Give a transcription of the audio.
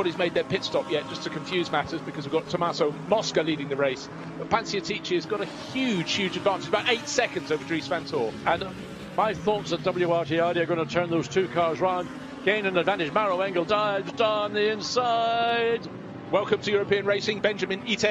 Nobody's made their pit stop yet, just to confuse matters, because we've got Tommaso Mosca leading the race. But Panciatici has got a huge, huge advantage, about eight seconds over Dries Vanthoor. And my thoughts that WRT are going to turn those two cars round, gain an advantage. Maro Engel dives down the inside. Welcome to European Racing, Benjamin Hites.